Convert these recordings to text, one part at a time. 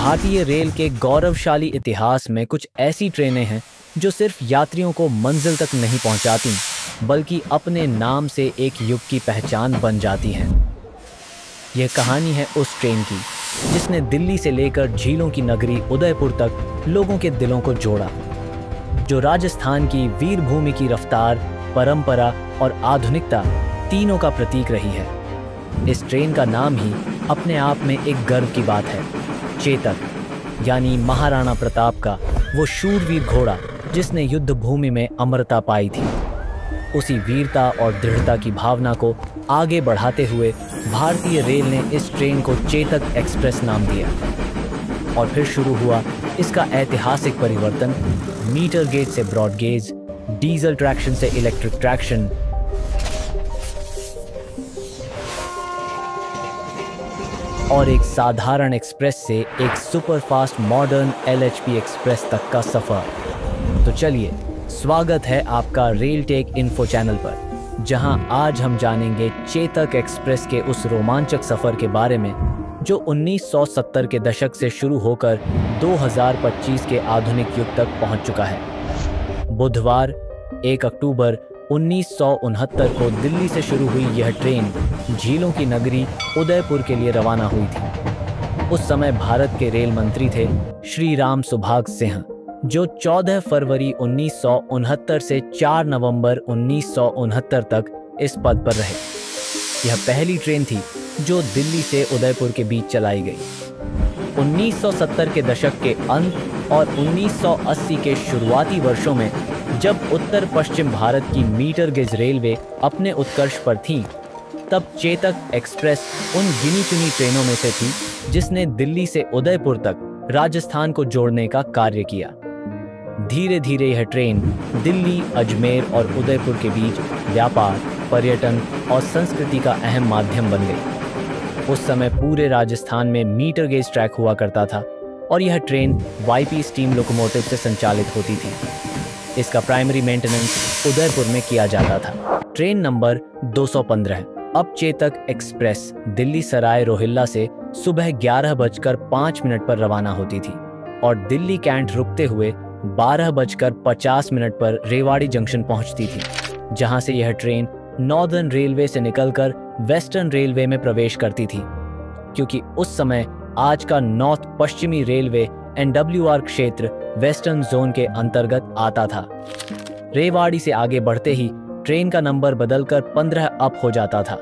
भारतीय रेल के गौरवशाली इतिहास में कुछ ऐसी ट्रेनें हैं जो सिर्फ़ यात्रियों को मंजिल तक नहीं पहुंचाती, बल्कि अपने नाम से एक युग की पहचान बन जाती हैं। यह कहानी है उस ट्रेन की, जिसने दिल्ली से लेकर झीलों की नगरी उदयपुर तक लोगों के दिलों को जोड़ा, जो राजस्थान की वीरभूमि की रफ्तार, परंपरा और आधुनिकता तीनों का प्रतीक रही है। इस ट्रेन का नाम ही अपने आप में एक गर्व की बात है। चेतक, यानी महाराणा प्रताप का वो शूरवीर घोड़ा जिसने युद्ध भूमि में अमरता पाई थी। उसी वीरता और दृढ़ता की भावना को आगे बढ़ाते हुए भारतीय रेल ने इस ट्रेन को चेतक एक्सप्रेस नाम दिया। और फिर शुरू हुआ इसका ऐतिहासिक परिवर्तन, मीटर गेज से ब्रॉड गेज डीजल ट्रैक्शन से इलेक्ट्रिक ट्रैक्शन और एक साधारण एक्सप्रेस से एक सुपरफास्ट मॉडर्न एलएचपी एक्सप्रेस तक का सफ़र। तो चलिए, स्वागत है आपका रेल टेक इन्फो चैनल पर, जहाँ आज हम जानेंगे चेतक एक्सप्रेस के उस रोमांचक सफ़र के बारे में, जो 1970 के दशक से शुरू होकर 2025 के आधुनिक युग तक पहुँच चुका है। बुधवार 1 अक्टूबर उन्नीस सौ उनहत्तर को दिल्ली से शुरू हुई यह ट्रेन झीलों की नगरी उदयपुर के लिए रवाना हुई थी। उस समय भारत के रेल मंत्री थे श्री राम सुभाग सिंह, जो 14 फरवरी उन्नीस से 4 नवंबर उन्नीस सौ उनहत्तर तक इस पद पर रहे। यह पहली ट्रेन थी जो दिल्ली से उदयपुर के बीच चलाई गई। 1970 के दशक के अंत और 1980 के शुरुआती वर्षों में जब उत्तर पश्चिम भारत की मीटर गेज रेलवे अपने उत्कर्ष पर थी, तब चेतक एक्सप्रेस उन गिनी चुनी ट्रेनों में से थी, जिसने दिल्ली से उदयपुर तक राजस्थान को जोड़ने का कार्य किया। धीरे धीरे यह ट्रेन दिल्ली, अजमेर और उदयपुर के बीच व्यापार, पर्यटन और संस्कृति का अहम माध्यम बन गई। उस समय पूरे राजस्थान में मीटर गेज ट्रैक हुआ करता था और यह ट्रेन वाईपी स्टीम लोकोमोटिव से संचालित होती थी। इसका प्राइमरी मेंटेनेंस उदयपुर में किया जाता था। ट्रेन नंबर 215 अब चेतक एक्सप्रेस दिल्ली सराय रोहिल्ला से सुबह ग्यारह बजकर पाँच मिनट पर रवाना होती थी और दिल्ली कैंट रुकते हुए बारह बजकर पचास मिनट पर रेवाड़ी जंक्शन पहुँचती थी, जहाँ से यह ट्रेन नॉर्दर्न रेलवे से निकलकर वेस्टर्न रेलवे में प्रवेश करती थी, क्योंकि उस समय आज का नॉर्थ पश्चिमी रेलवे एनडब्ल्यूआर क्षेत्र वेस्टर्न जोन के अंतर्गत आता था। रेवाड़ी से आगे बढ़ते ही ट्रेन का नंबर बदलकर पंद्रह अप हो जाता था।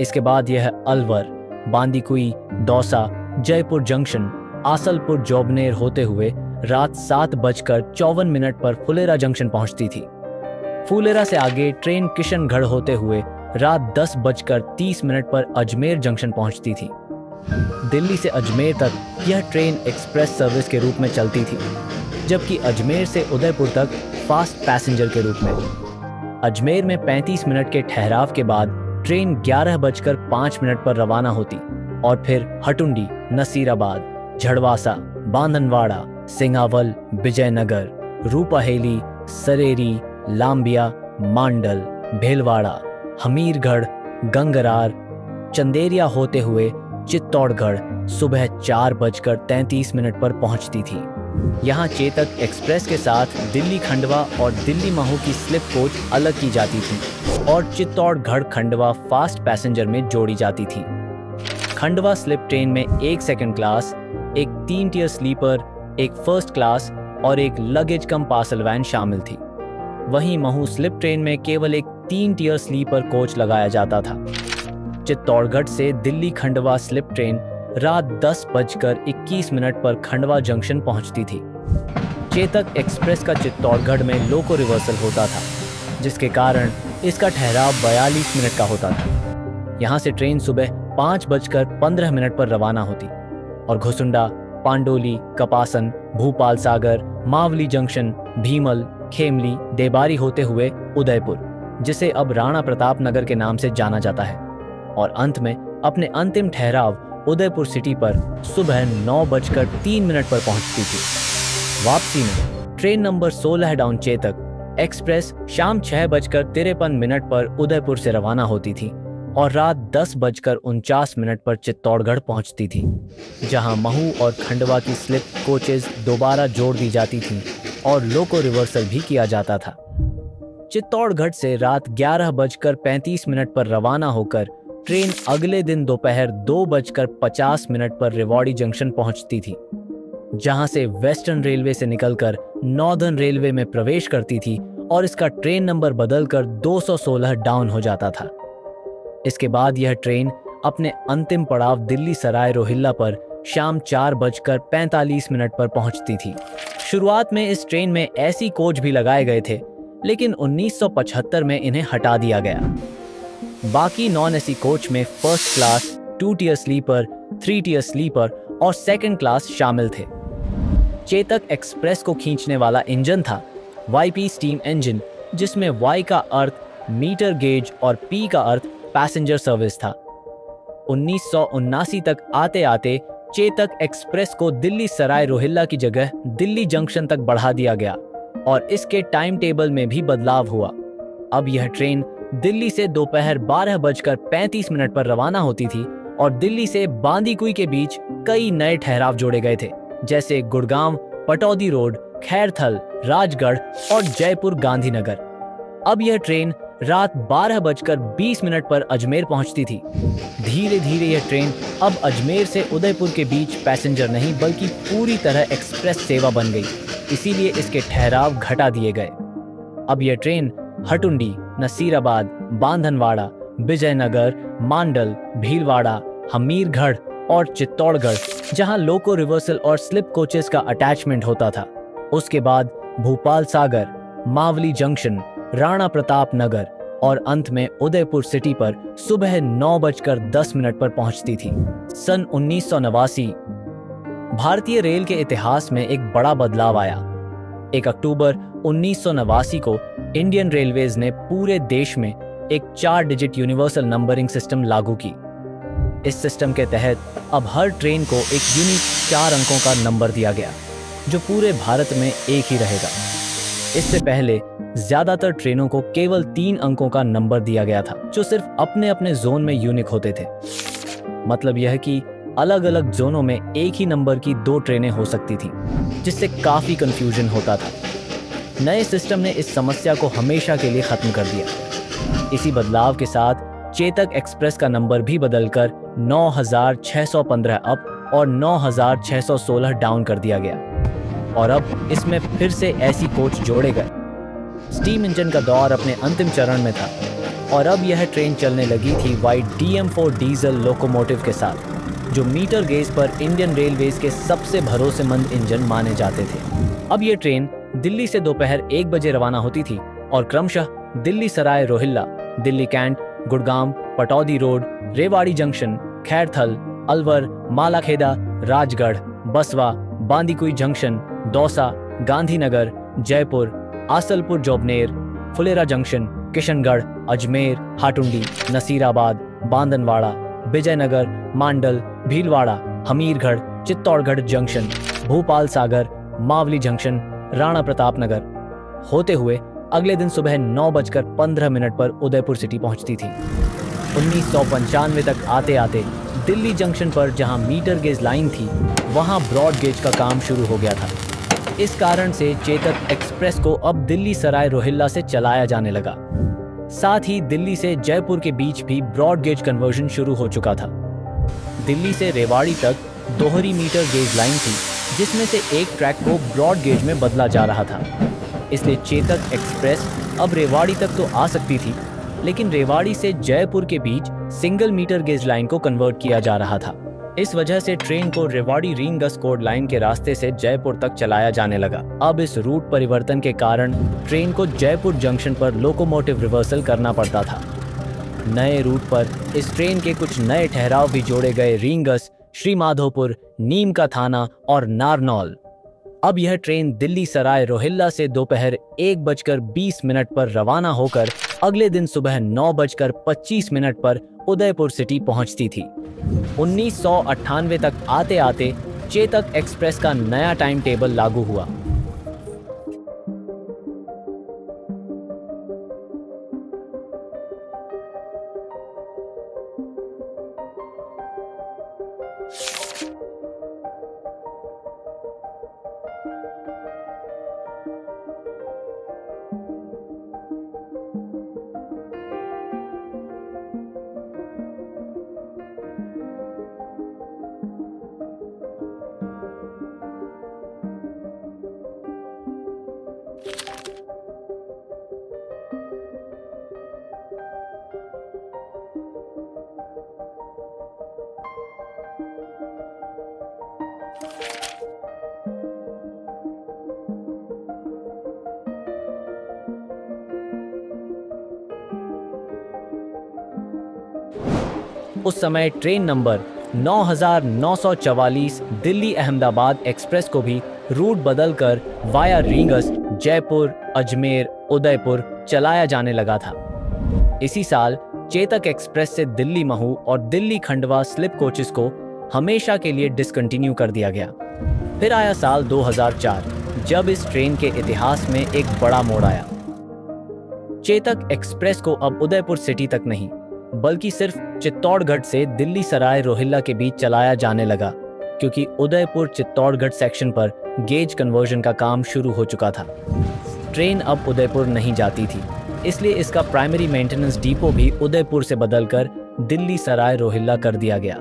इसके बाद यह अलवर, बांदीकुई, दौसा, जयपुर जंक्शन, आसलपुर जोबनेर होते हुए रात सात बजकर चौवन मिनट पर फुलेरा जंक्शन पहुँचती थी। फुलेरा से आगे ट्रेन किशनगढ़ होते हुए रात दस बजकर तीस मिनट पर अजमेर जंक्शन पहुँचती थी। दिल्ली से अजमेर तक यह ट्रेन एक्सप्रेस सर्विस के रूप में चलती थी, जबकि अजमेर से उदयपुर तक फास्ट पैसेंजर के रूप में। अजमेर में 35 मिनट के ठहराव के बाद ट्रेन ग्यारह बजकर पाँच मिनट पर रवाना होती, और फिर हटुंडी, नसीराबाद, झड़वासा, बांधनवाड़ा, सिंगावल, विजयनगर, रूपाहेली, सरेरी लाम्बिया मांडल, भेलवाड़ा, हमीरगढ़, गंगरार, चंदेरिया होते हुए चित्तौड़गढ़ सुबह चार बजकर तैंतीस मिनट पर पहुँचती थी। यहाँ चेतक एक्सप्रेस के साथ दिल्ली खंडवा और दिल्ली महू की स्लिप कोच अलग की जाती थी और चित्तौड़गढ़ खंडवा फास्ट पैसेंजर में जोड़ी जाती थी। खंडवा स्लिप ट्रेन में एक सेकंड क्लास, एक तीन टीयर स्लीपर, एक फ़र्स्ट क्लास और एक लगेज कम पार्सल वैन शामिल थी। वहीं महू स्लिप ट्रेन में केवल एक तीन टीयर स्लीपर कोच लगाया जाता था। चित्तौड़गढ़ से दिल्ली खंडवा स्लिप ट्रेन रात दस बजकर इक्कीस मिनट पर खंडवा जंक्शन पहुँचती थी। चेतक एक्सप्रेस का चित्तौड़गढ़ में लोको रिवर्सल होता था, जिसके कारण इसका ठहराव 42 मिनट का होता था। यहाँ से ट्रेन सुबह पाँच बजकर पंद्रह मिनट पर रवाना होती और घुसुंडा, पांडोली, कपासन, भूपाल सागर, मावली जंक्शन, भीमल, खेमली, देबारी होते हुए उदयपुर, जिसे अब राणा प्रताप नगर के नाम से जाना जाता है। और अंत में अपने अंतिम ठहराव उदयपुर सिटी पर सुबह नौ बजकर तीन मिनट पर पहुँचती थी। वापसी में train number 16 down Chetak express शाम छह बजकर तिरपन मिनट पर उदयपुर से रवाना होती थी और रात दस बजकर उनचास मिनट पर चित्तौड़गढ़ पहुँचती थी, जहाँ महू और खंडवा की स्लिप कोचेज दोबारा जोड़ दी जाती थीं और लोको रिवर्सल भी किया जाता था। चित्तौड़गढ़ से रात ग्यारह बजकर पैंतीस मिनट पर रवाना होकर ट्रेन अगले दिन दोपहर दो बजकर पचास मिनट पर रेवाड़ी जंक्शन पहुँचती थी, जहाँ से वेस्टर्न रेलवे से निकलकर नॉर्दर्न रेलवे में प्रवेश करती थी और इसका ट्रेन नंबर बदलकर 216 डाउन हो जाता था। इसके बाद यह ट्रेन अपने अंतिम पड़ाव दिल्ली सराय रोहिल्ला पर शाम चार बजकर पैंतालीस मिनट पर पहुँचती थी। शुरुआत में इस ट्रेन में ऐसी कोच भी लगाए गए थे, लेकिन 1975 में इन्हें हटा दिया गया। बाकी नॉन एसी कोच में first class two tier sleeper three tier sleeper और सेकंड क्लास शामिल थे। चेतक एक्सप्रेस को खींचने वाला इंजन था वाईपी स्टीम इंजन जिसमें वाई का अर्थ मीटर गेज और पी का अर्थ पैसेंजर सर्विस था। उन्नीस तक आते आते चेतक एक्सप्रेस को दिल्ली सराय रोहिल्ला की जगह दिल्ली जंक्शन तक बढ़ा दिया गया और इसके टाइम टेबल में भी बदलाव हुआ। अब यह ट्रेन दिल्ली से दोपहर बारह बजकर पैंतीस मिनट पर रवाना होती थी और दिल्ली से बांदीकुई के बीच कई नए ठहराव जोड़े गए थे, जैसे गुड़गांव, पटौदी रोड, खैरथल, राजगढ़ और जयपुर गांधीनगर। अब यह ट्रेन रात बारह बजकर बीस मिनट पर अजमेर पहुँचती थी। धीरे धीरे यह ट्रेन अब अजमेर से उदयपुर के बीच पैसेंजर नहीं, बल्कि पूरी तरह एक्सप्रेस सेवा बन गई। इसीलिए इसके ठहराव घटा दिए गए। अब यह ट्रेन हटुंडी, नसीराबाद, बांधनवाड़ा, विजयनगर, मांडल, भीलवाड़ा, हमीरगढ़ और चित्तौड़गढ़, जहाँ लोको रिवर्सल और स्लिप कोचेस का अटैचमेंट होता था। उसके बाद भोपाल सागर, मावली जंक्शन, राणा प्रताप नगर और अंत में उदयपुर सिटी पर सुबह नौ बजकर दस मिनट पर पहुँचती थी। सन उन्नीस सौ नवासी, भारतीय रेल के इतिहास में एक बड़ा बदलाव आया। एक अक्टूबर उन्नीस सौ नवासी को इंडियन रेलवेज ने पूरे देश में एक चार डिजिट यूनिवर्सल नंबरिंग सिस्टम लागू की। इस सिस्टम के तहत अब हर ट्रेन को एक यूनिक चार अंकों का नंबर दिया गया, जो पूरे भारत में एक ही रहेगा। इससे पहले ज़्यादातर ट्रेनों को केवल तीन अंकों का नंबर दिया गया था, जो सिर्फ़ अपने अपने जोन में यूनिक होते थे। मतलब यह कि अलग अलग जोनों में एक ही नंबर की दो ट्रेनें हो सकती थी, जिससे काफ़ी कंफ्यूजन होता था। नए सिस्टम ने इस समस्या को हमेशा के लिए खत्म कर दिया। इसी बदलाव के साथ चेतक एक्सप्रेस का नंबर भी बदलकर 9615 अप और 9616 डाउन कर दिया गया। और अब इसमें फिर से ऐसी कोच जोड़े गए। स्टीम इंजन का दौर अपने अंतिम चरण में था, और अब यह ट्रेन चलने लगी थी वाइट फोर डीजल लोकोमोटिव के साथ। जो मीटर गेज पर इंडियन रेलवेज के सबसे भरोसेमंद इंजन माने जाते थे। अब ये ट्रेन दिल्ली से दोपहर एक बजे रवाना होती थी और क्रमशः Delhi Sarai Rohilla, Delhi cantt, Gurgaon, Pataudi road, Rewari junction, Khairthal, Alwar Malakheda Rajgarh, Baswa, Bandikui junction, Dausa, Gandhinagar, Jaipur, Asalpur Jobner, Phulera junction, Kishangarh, Ajmer, Hatundi, Nasirabad, Bandanwara Vijaynagar, Mandal, Bhilwara, Hamirgarh, Chittorgarh junction, Bhopal Sagar, Mavli junction, Rana Pratap Nagar. होते हुए अगले दिन सुबह नौ बजकर पंद्रह minute पर Udaipur city पहुँचती थी। उन्नीस सौ पंचानवे तक आते आते दिल्ली जंक्शन पर जहाँ मीटर गेज लाइन थी, वहाँ ब्रॉड गेज का काम शुरू हो गया था। इस कारण से चेतक एक्सप्रेस को अब दिल्ली सराय रोहिल्ला से चलाया जाने लगा। साथ ही दिल्ली से जयपुर के बीच भी ब्रॉड गेज कन्वर्जन शुरू हो चुका था। दिल्ली से रेवाड़ी तक दोहरी मीटर गेज लाइन थी, जिसमें से एक ट्रैक को ब्रॉड गेज में बदला जा रहा था। इसलिए चेतक एक्सप्रेस अब रेवाड़ी तक तो आ सकती थी, लेकिन रेवाड़ी से जयपुर के बीच सिंगल मीटर गेज लाइन को कन्वर्ट किया जा रहा था। इस वजह से ट्रेन को रेवाड़ी रिंगस कोड लाइन के रास्ते से जयपुर तक चलाया जाने लगा। अब इस रूट परिवर्तन के कारण ट्रेन को जयपुर जंक्शन पर लोकोमोटिव रिवर्सल करना पड़ता था। नए रूट पर इस ट्रेन के कुछ नए ठहराव भी जोड़े गए रिंगस श्री माधोपुर नीम का थाना और नारनौल। अब यह ट्रेन दिल्ली सराय रोहिल्ला से दोपहर एक बजकर बीस मिनट पर रवाना होकर अगले दिन सुबह नौ बजकर पच्चीस मिनट पर उदयपुर सिटी पहुँचती थी। उन्नीस सौ अट्ठानवे तक आते आते चेतक एक्सप्रेस का नया टाइम टेबल लागू हुआ। उस समय train number 9944 Delhi Ahmedabad express को भी रूट बदलकर वाया रीगस, जयपुर, अजमेर, उदयपुर चलाया जाने लगा था। इसी साल चेतक एक्सप्रेस से दिल्ली महू और दिल्ली खंडवा स्लिप कोचेस को हमेशा के लिए डिसकंटिन्यू कर दिया गया। फिर आया साल 2004 जब इस ट्रेन के इतिहास में एक बड़ा मोड़ आया। चेतक एक्सप्रेस को अब उदयपुर सिटी तक नहीं बल्कि सिर्फ़ चित्तौड़गढ़ से दिल्ली सराय रोहिल्ला के बीच चलाया जाने लगा, क्योंकि उदयपुर चित्तौड़गढ़ सेक्शन पर गेज कन्वर्जन का काम शुरू हो चुका था। ट्रेन अब उदयपुर नहीं जाती थी, इसलिए इसका प्राइमरी मेंटेनेंस डिपो भी उदयपुर से बदलकर दिल्ली सराय रोहिल्ला कर दिया गया।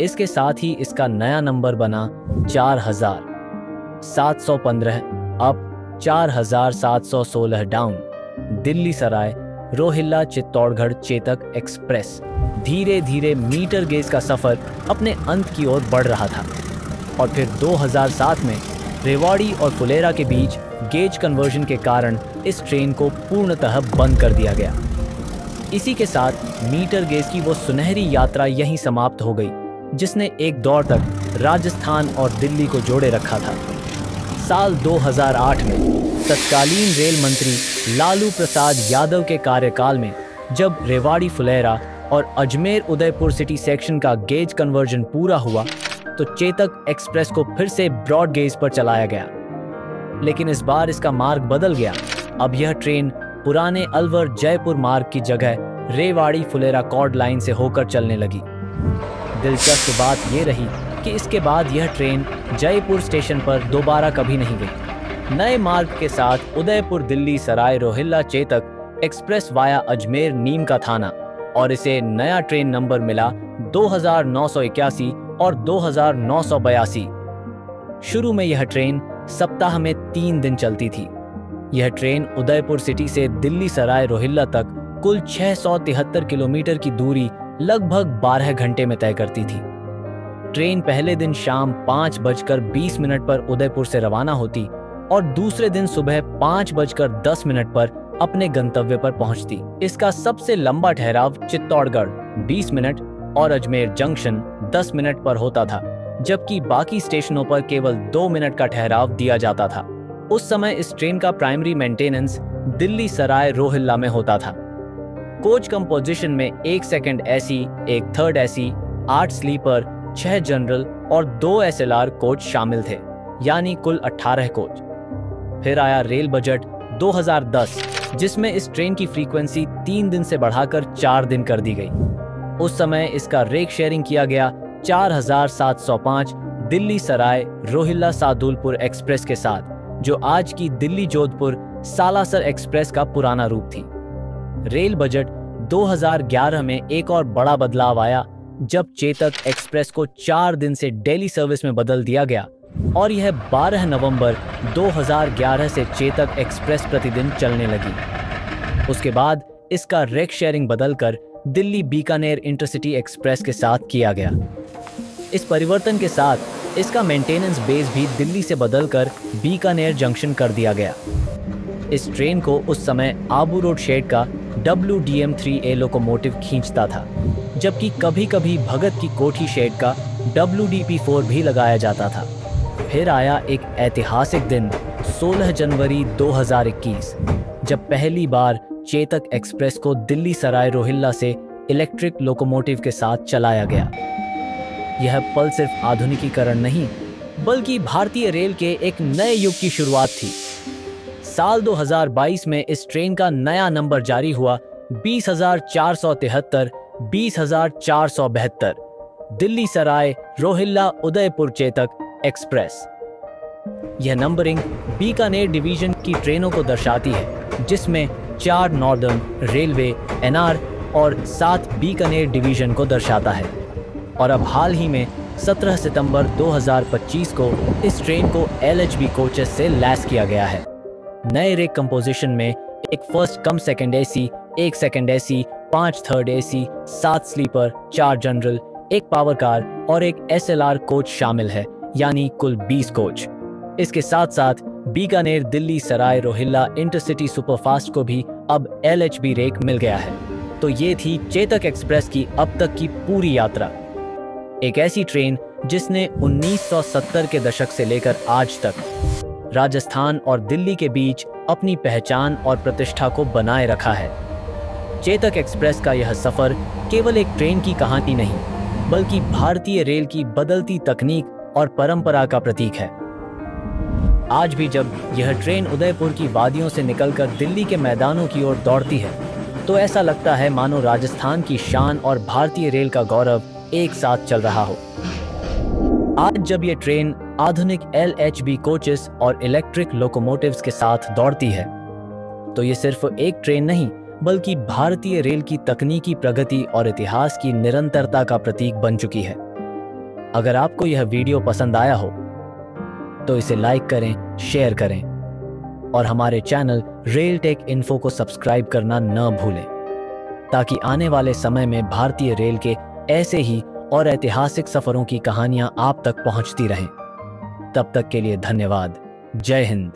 इसके साथ ही इसका नया नंबर बना चार हज़ार। सात सौ पंद्रह अप चार हज़ार सात सौ सोलह डाउन दिल्ली सराय रोहिल्ला चित्तौड़गढ़ चेतक एक्सप्रेस। धीरे धीरे मीटर गेज का सफ़र अपने अंत की ओर बढ़ रहा था। और फिर 2007 में रेवाड़ी और फुलेरा के बीच गेज कन्वर्जन के कारण इस ट्रेन को पूर्णतः बंद कर दिया गया। इसी के साथ मीटर गेज की वो सुनहरी यात्रा यहीं समाप्त हो गई, जिसने एक दौर तक राजस्थान और दिल्ली को जोड़े रखा था। साल 2008 में तत्कालीन रेल मंत्री लालू प्रसाद यादव के कार्यकाल में, जब रेवाड़ी फुलेरा और अजमेर उदयपुर सिटी सेक्शन का गेज कन्वर्जन पूरा हुआ तो चेतक एक्सप्रेस को फिर से ब्रॉड गेज पर चलाया गया। लेकिन इस बार इसका मार्ग बदल गया। अब यह ट्रेन पुराने अलवर जयपुर मार्ग की जगह रेवाड़ी फुलेरा कॉर्ड लाइन से होकर चलने लगी। दिलचस्प बात यह रही कि इसके बाद यह ट्रेन जयपुर स्टेशन पर दोबारा कभी नहीं गई। नए मार्ग के साथ उदयपुर दिल्ली सराय रोहिल्ला चेतक एक्सप्रेस वाया अजमेर नीम का थाना और इसे नया ट्रेन नंबर मिला दो हज़ार नौ सौ इक्यासी और दो हज़ार नौ सौ बयासी। शुरू में यह ट्रेन सप्ताह में तीन दिन चलती थी। यह ट्रेन उदयपुर सिटी से दिल्ली सराय रोहिल्ला तक कुल छह सौ तिहत्तर किलोमीटर की दूरी लगभग 12 घंटे में तय करती थी। ट्रेन पहले दिन शाम पाँच बजकर बीस मिनट पर उदयपुर से रवाना होती और दूसरे दिन सुबह पाँच बजकर दस मिनट पर अपने गंतव्य पर पहुँचती। इसका सबसे लंबा ठहराव चित्तौड़गढ़ 20 मिनट और अजमेर जंक्शन 10 मिनट पर होता था, जबकि बाकी स्टेशनों पर केवल दो मिनट का ठहराव दिया जाता था। उस समय इस ट्रेन का प्राइमरी मेंटेनेंस दिल्ली सराय रोहिल्ला में होता था। कोच कंपोजिशन में एक सेकंड एसी, एक थर्ड एसी, आठ स्लीपर, छह जनरल और दो एसएलआर कोच शामिल थे, यानी कुल 18 कोच। फिर आया रेल बजट 2010 जिसमें इस ट्रेन की फ्रीक्वेंसी तीन दिन से बढ़ाकर चार दिन कर दी गई। उस समय इसका रेक शेयरिंग किया गया 4705 दिल्ली सराय रोहिल्ला सादुलपुर एक्सप्रेस के साथ, जो आज की दिल्ली जोधपुर सालासर एक्सप्रेस का पुराना रूप थी। रेल बजट 2011 में एक और बड़ा बदलाव आया, जब चेतक एक्सप्रेस को चार दिन से डेली सर्विस में बदल दिया गया। और यह 12 नवंबर 2011 से चेतक एक्सप्रेस प्रतिदिन चलने लगी। उसके बाद इसका रेक शेयरिंग बदलकर दिल्ली बीकानेर इंटरसिटी एक्सप्रेस के साथ किया गया। इस परिवर्तन के साथ इसका मेंटेनेंस बेस भी दिल्ली से बदलकर बीकानेर जंक्शन कर दिया गया। इस ट्रेन को उस समय आबू रोड शेड का W D M three A locomotive खींचता था, जबकि कभी कभी भगत की कोठी शेड का डब्ल्यू डी पी फोर भी लगाया जाता था। फिर आया एक ऐतिहासिक दिन 16 जनवरी 2021 जब पहली बार चेतक एक्सप्रेस को दिल्ली सराय रोहिल्ला से इलेक्ट्रिक लोकोमोटिव के साथ चलाया गया। यह पल सिर्फ़ आधुनिकीकरण नहीं, बल्कि भारतीय रेल के एक नए युग की शुरुआत थी। साल 2022 में इस ट्रेन का नया नंबर जारी हुआ बीस हज़ार चार सौ तिहत्तर, बीस हज़ार चार सौ बहत्तर। दिल्ली सराय रोहिल्ला उदयपुर चेतक एक्सप्रेस। यह नंबरिंग बीकानेर डिवीज़न की ट्रेनों को दर्शाती है, जिसमें चार नॉर्दर्न रेलवे, एनआर और सात बीकानेर डिवीज़न को दर्शाता है। और अब हाल ही में 17 सितंबर 2025 को इस ट्रेन को एल एच कोचेस से लैस किया गया है। नए रेक कंपोजिशन में एक फ़र्स्ट कम सेकेंड एसी एक सेकेंड एसी पाँच थर्ड एसी सात स्लीपर चार जनरल एक पावर कार और एक एसएलआर कोच शामिल है। यानी कुल 20 कोच। इसके साथ साथ बीकानेर, दिल्ली, सराय, रोहिल्ला, इंटरसिटी सुपरफास्ट को भी अब एल एच रेक मिल गया है। तो ये थी चेतक एक्सप्रेस की अब तक की पूरी यात्रा। एक ऐसी ट्रेन जिसने 1970 के दशक से लेकर आज तक राजस्थान और दिल्ली के बीच अपनी पहचान और प्रतिष्ठा को बनाए रखा है। चेतक एक्सप्रेस का यह सफ़र केवल एक ट्रेन की कहानी नहीं, बल्कि भारतीय रेल की बदलती तकनीक और परंपरा का प्रतीक है। आज भी जब यह ट्रेन उदयपुर की वादियों से निकलकर दिल्ली के मैदानों की ओर दौड़ती है तो ऐसा लगता है मानो राजस्थान की शान और भारतीय रेल का गौरव एक साथ चल रहा हो। आज जब ये ट्रेन आधुनिक एल एच बी कोचेस और इलेक्ट्रिक लोकोमोटिव्स के साथ दौड़ती है तो ये सिर्फ़ एक ट्रेन नहीं, बल्कि भारतीय रेल की तकनीकी प्रगति और इतिहास की निरंतरता का प्रतीक बन चुकी है। अगर आपको यह वीडियो पसंद आया हो तो इसे लाइक करें, शेयर करें, और हमारे चैनल रेल टेक इन्फो को सब्सक्राइब करना न भूलें, ताकि आने वाले समय में भारतीय रेल के ऐसे ही और ऐतिहासिक सफरों की कहानियाँ आप तक पहुँचती रहें। तब तक के लिए धन्यवाद। जय हिंद।